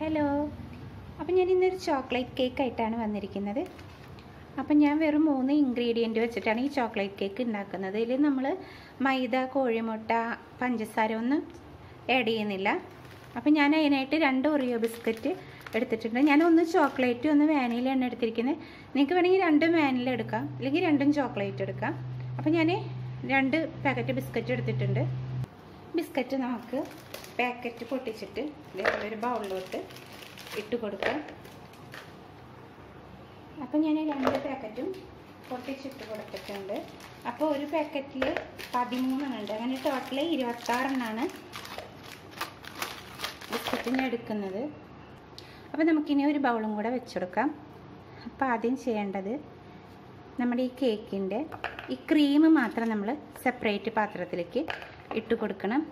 Hello അപ്പം ഞാൻ ഇന്നൊരു ചോക്ലേറ്റ് കേക്ക് ആയിട്ടാണ് വന്നിരിക്കുന്നത്. അപ്പം ഞാൻ വെറും മൂന്ന് ഇൻഗ്രീഡിയന്റ് വെച്ചിട്ടാണ് ഈ ചോക്ലേറ്റ് കേക്ക് ഉണ്ടാക്കുന്നത് ഇതിൽ നമ്മൾ മൈദ കോഴിമുട്ട പഞ്ചസാര ഒന്നും ആഡ് ചെയ്യുന്നില്ല. അപ്പം ഞാൻ അതിനായിട്ട് രണ്ട് ഒറിയോ ബിസ്ക്കറ്റ് എടുത്തിട്ടുണ്ട്. ഞാൻ ഒന്ന് ചോക്ലേറ്റും ഒന്ന് വാനിലയാണ് എടുത്തിരിക്കുന്നത്. നിങ്ങൾക്ക് വേണമെങ്കിൽ രണ്ടും വാനില എടുക്കാം. അല്ലെങ്കിൽ രണ്ടും ചോക്ലേറ്റ് എടുക്കാം. അപ്പം ഞാൻ രണ്ട് പാക്കറ്റ് ബിസ്ക്കറ്റ് എടുത്തിട്ടുണ്ട്. ബിസ്ക്കറ്റ് നമുക്ക് പാക്കറ്റ് പൊട്ടിച്ചിട്ട് ഇതേപോലെ ഒരു ബൗളിലോട്ട് ഇട്ട് കൊടുക്കാം. അപ്പം ഞാൻ രണ്ട് പാക്കറ്റും പൊട്ടിച്ചിട്ട് കൊടുത്തിട്ടുണ്ട്. അപ്പോൾ ഒരു പാക്കറ്റിൽ പതിമൂന്നെണ്ണം ഉണ്ട് അങ്ങനെ ടോട്ടൽ ഇരുപത്താറെണ്ണമാണ് ബിസ്ക്കറ്റിന് എടുക്കുന്നത്. അപ്പോൾ നമുക്കിനി ഒരു ബൗളും കൂടെ വെച്ചെടുക്കാം. അപ്പോൾ ആദ്യം ചെയ്യേണ്ടത് നമ്മുടെ ഈ കേക്കിന്റെ ഈ ക്രീം മാത്രം നമ്മൾ സെപ്പറേറ്റ് പാത്രത്തിലേക്ക് ഇട്ട് കൊടുക്കണം.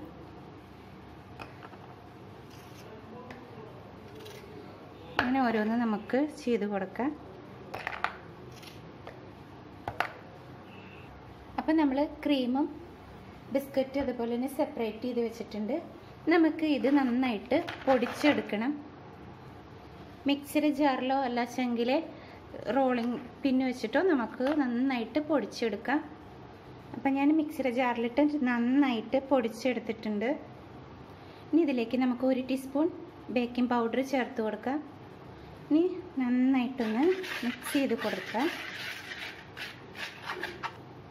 അങ്ങനെ ഓരോന്ന് നമുക്ക് ചെയ്ത് കൊടുക്കാം. അപ്പം നമ്മൾ ക്രീമും ബിസ്ക്കറ്റ് അതുപോലെ തന്നെ സെപ്പറേറ്റ് ചെയ്ത് വെച്ചിട്ടുണ്ട്. നമുക്ക് ഇത് നന്നായിട്ട് പൊടിച്ചെടുക്കണം. മിക്സിയുടെ ജാറിലോ അല്ലാച്ചെങ്കിൽ റോളിംഗ് പിന്ന് വെച്ചിട്ടോ നമുക്ക് നന്നായിട്ട് പൊടിച്ചെടുക്കാം. അപ്പം ഞാൻ മിക്സിയുടെ ജാറിലിട്ട് നന്നായിട്ട് പൊടിച്ചെടുത്തിട്ടുണ്ട്. ഇനി ഇതിലേക്ക് നമുക്ക് ഒരു ടീസ്പൂൺ ബേക്കിംഗ് പൗഡർ ചേർത്ത് കൊടുക്കാം. ഇനി നന്നായിട്ടൊന്ന് മിക്സ് ചെയ്ത് കൊടുക്കാം.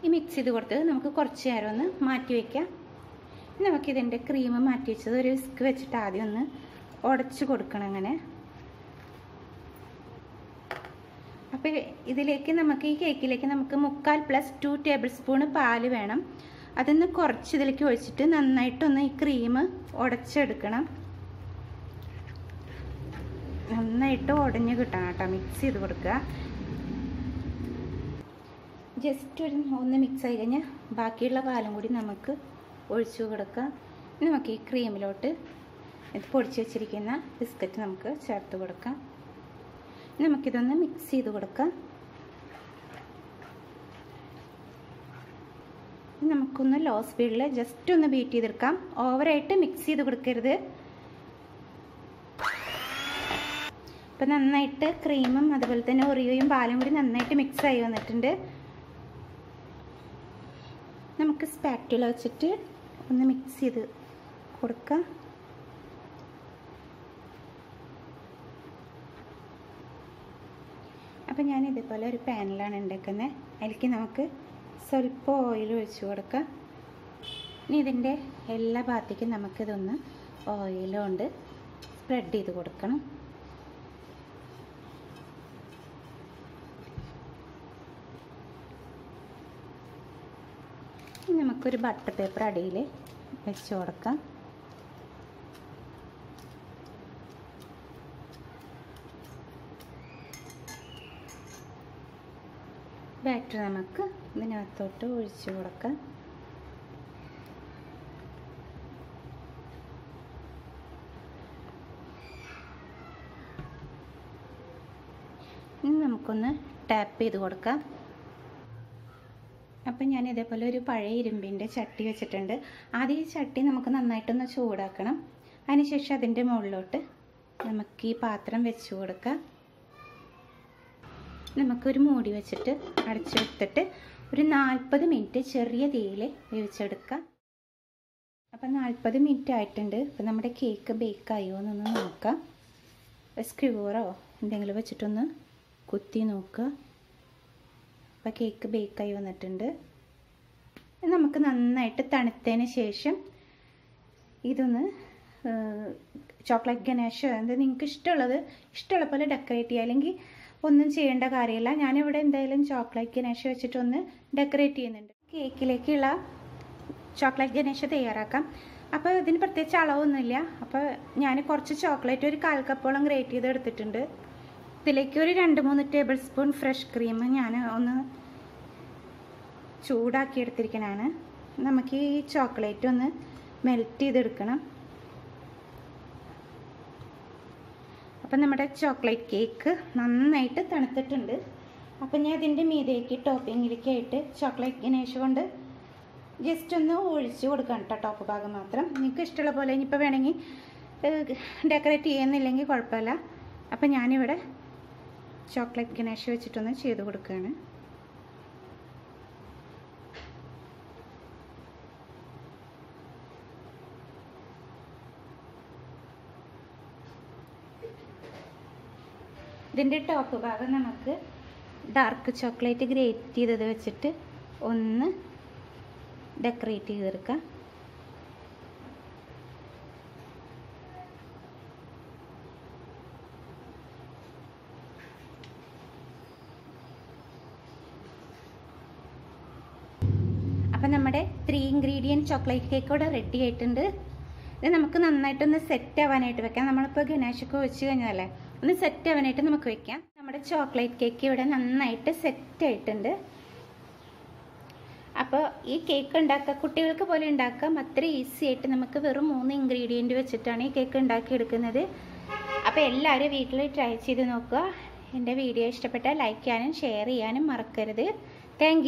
ഈ മിക്സ് ചെയ്ത് കൊടുത്ത് നമുക്ക് കുറച്ച് നേരം ഒന്ന് മാറ്റി വയ്ക്കാം നമുക്കിതിന്റെ ക്രീം മാറ്റി വെച്ചത് ഒരു വിസ്ക് വെച്ചിട്ട് ആദ്യം ഒന്ന് ഉടച്ച് കൊടുക്കണം അങ്ങനെ. അപ്പോൾ ഇതിലേക്ക് നമുക്ക് ഈ കേക്കിലേക്ക് നമുക്ക് മുക്കാൽ പ്ലസ് ടു ടേബിൾ സ്പൂണ് പാൽ വേണം. അതൊന്ന് കുറച്ച് ഇതിലേക്ക് ഒഴിച്ചിട്ട് നന്നായിട്ടൊന്ന് ഈ ക്രീം ഉടച്ചെടുക്കണം. നന്നായിട്ട് ഉടഞ്ഞ് കിട്ടണം കേട്ടോ മിക്സ് ചെയ്ത് കൊടുക്കുക. ജസ്റ്റ് ഒരു ഒന്ന് മിക്സ് ആയി കഴിഞ്ഞാൽ ബാക്കിയുള്ള പാലും കൂടി നമുക്ക് ഒഴിച്ചു കൊടുക്കാം. നമുക്ക് ഈ ക്രീമിലോട്ട് ഇത് പൊടിച്ച് വെച്ചിരിക്കുന്ന ബിസ്ക്കറ്റ് നമുക്ക് ചേർത്ത് കൊടുക്കാം. നമുക്കിതൊന്ന് മിക്സ് ചെയ്ത് കൊടുക്കാം. നമുക്കൊന്ന് ലോ സ്പീഡിൽ ജസ്റ്റ് ഒന്ന് ബീറ്റ് ചെയ്തെടുക്കാം. ഓവറായിട്ട് മിക്സ് ചെയ്ത് കൊടുക്കരുത്. അപ്പം നന്നായിട്ട് ക്രീമും അതുപോലെ തന്നെ ഒറിയോയും പാലും കൂടി നന്നായിട്ട് മിക്സ് ആയി വന്നിട്ടുണ്ട്. നമുക്ക് സ്പാറ്റുല വെച്ചിട്ട് ഒന്ന് മിക്സ് ചെയ്ത് കൊടുക്കാം. അപ്പം ഞാൻ ഇതുപോലെ ഒരു പാനിലാണ് ഉണ്ടാക്കുന്നത് അതിലേക്ക് നമുക്ക് സ്വല്പം ഓയിൽ ഒഴിച്ച് കൊടുക്കാം. ഇനി ഇതിന്റെ എല്ലാ ഭാഗത്തേക്കും നമുക്കിതൊന്ന് ഓയിൽ കൊണ്ട് സ്പ്രെഡ് ചെയ്ത് കൊടുക്കണം. നമുക്കൊരു ബട്ടർ പേപ്പർ അടിയിൽ വെച്ച് കൊടുക്കാം. ബാറ്റർ നമുക്ക് ഇതിനകത്തോട്ട് ഒഴിച്ചു കൊടുക്കാം. ഇനി നമുക്കൊന്ന് ടാപ്പ് ചെയ്ത് കൊടുക്കാം. അപ്പം ഞാൻ ഇതേപോലെ ഒരു പഴയ ഇരുമ്പിന്റെ ചട്ടി വെച്ചിട്ടുണ്ട്. ആദ്യം ഈ ചട്ടി നമുക്ക് നന്നായിട്ടൊന്ന് ചൂടാക്കണം. അതിനുശേഷം അതിന്റെ മുകളിലോട്ട് നമുക്ക് ഈ പാത്രം വെച്ച് കൊടുക്കാം. നമുക്കൊരു മൂടി വെച്ചിട്ട് അടച്ചെടുത്തിട്ട് ഒരു നാൽപ്പത് മിനിറ്റ് ചെറിയ തീയിൽ വേവിച്ചെടുക്കാം. അപ്പം നാൽപ്പത് മിനിറ്റ് ആയിട്ടുണ്ട്. അപ്പം നമ്മുടെ കേക്ക് ബേക്കായോ എന്നൊന്ന് നോക്കാം. സ്ക്യൂറോ എന്തെങ്കിലും വെച്ചിട്ടൊന്ന് കുത്തി നോക്കുക. അപ്പോൾ കേക്ക് ബേക്കായി വന്നിട്ടുണ്ട്. നമുക്ക് നന്നായിട്ട് തണുത്തതിന് ശേഷം ഇതൊന്ന് ചോക്ലേറ്റ് ഗണേഷോ എന്താ നിങ്ങൾക്ക് ഇഷ്ടമുള്ളത്? ഇഷ്ടമുള്ള പോലെ ഡെക്കറേറ്റ് ചെയ്യുക. അല്ലെങ്കിൽ ഒന്നും ചെയ്യേണ്ട കാര്യമില്ല. ഞാനിവിടെ എന്തായാലും ചോക്ലേറ്റ് ഗണേശ വെച്ചിട്ടൊന്ന് ഡെക്കറേറ്റ് ചെയ്യുന്നുണ്ട്. കേക്കിലേക്കുള്ള ചോക്ലേറ്റ് ഗണേശ തയ്യാറാക്കാം. അപ്പോൾ ഇതിന് പ്രത്യേകിച്ച് അളവൊന്നുമില്ല. അപ്പോൾ ഞാൻ കുറച്ച് ചോക്ലേറ്റ് ഒരു കാൽ കപ്പോളം ഗ്രേറ്റ് ചെയ്ത് എടുത്തിട്ടുണ്ട് ഇതിലേക്ക് ഒരു രണ്ട് മൂന്ന് ടേബിൾ സ്പൂൺ ഫ്രഷ് ക്രീം ഞാൻ ഒന്ന് ചൂടാക്കി എടുത്തിരിക്കണതാണ് നമുക്ക് ഈ ചോക്ലേറ്റ് ഒന്ന് മെൽറ്റ് ചെയ്തെടുക്കണം. അപ്പം നമ്മുടെ ചോക്ലേറ്റ് കേക്ക് നന്നായിട്ട് തണുത്തിട്ടുണ്ട്. അപ്പം ഞാൻ ഇതിന്റെ മീതേക്ക് ടോപ്പിങ്ങിലേക്കായിട്ട് ചോക്ലേറ്റ് ഗണേഷ് കൊണ്ട് ജസ്റ്റ് ഒന്ന് ഒഴിച്ച് കൊടുക്കാം കേട്ടോ ടോപ്പ് ഭാഗം മാത്രം. നിങ്ങൾക്ക് ഇഷ്ടമുള്ള പോലെ ഇനിയിപ്പോൾ വേണമെങ്കിൽ ഡെക്കറേറ്റ് ചെയ്യുന്നില്ലെങ്കിൽ കുഴപ്പമില്ല. അപ്പം ഞാനിവിടെ ചോക്ലേറ്റ് ഗണേഷ് വെച്ചിട്ടൊന്ന് ചെയ്ത് കൊടുക്കുകയാണ്. ഇതിന്റെ ടോപ്പ് ഭാഗം നമുക്ക് ഡാർക്ക് ചോക്ലേറ്റ് ഗ്രേറ്റ് ചെയ്തത് വെച്ചിട്ട് ഒന്ന് ഡെക്കറേറ്റ് ചെയ്തെടുക്കാം. അപ്പം നമ്മുടെ ത്രീ ഇൻഗ്രീഡിയന്റ് ചോക്ലേറ്റ് കേക്ക് ഇവിടെ റെഡി ആയിട്ടുണ്ട്. ഇത് നമുക്ക് നന്നായിട്ടൊന്ന് സെറ്റ് ആവാനായിട്ട് വെക്കാം. നമ്മളിപ്പോൾ ഗണേശൊക്കെ വെച്ച് കഴിഞ്ഞാലേ ഒന്ന് സെറ്റ് ആവാനായിട്ട് നമുക്ക് വെക്കാം. നമ്മുടെ ചോക്ലേറ്റ് കേക്ക് ഇവിടെ നന്നായിട്ട് സെറ്റ് ആയിട്ടുണ്ട്. അപ്പോൾ ഈ കേക്ക് ഉണ്ടാക്കുക കുട്ടികൾക്ക് പോലെ ഉണ്ടാക്കാം അത്ര ഈസി ആയിട്ട് നമുക്ക് വെറും മൂന്ന് ഇൻഗ്രീഡിയന്റ് വെച്ചിട്ടാണ് ഈ കേക്ക് ഉണ്ടാക്കിയെടുക്കുന്നത്. അപ്പോൾ എല്ലാവരും വീട്ടിൽ ട്രൈ ചെയ്ത് നോക്കുക. എന്റെ വീഡിയോ ഇഷ്ടപ്പെട്ടാൽ ലൈക്ക് ചെയ്യാനും ഷെയർ ചെയ്യാനും മറക്കരുത്. താങ്ക്